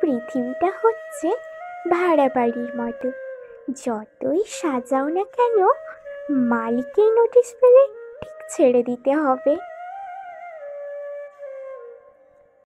পৃথিবীটা হচ্ছে ভাড়া বাড়ির মতো। যতই সাজাও না কেন, মালিকের নোটিশ পেলে ঠিক ছেড়ে দিতে হবে।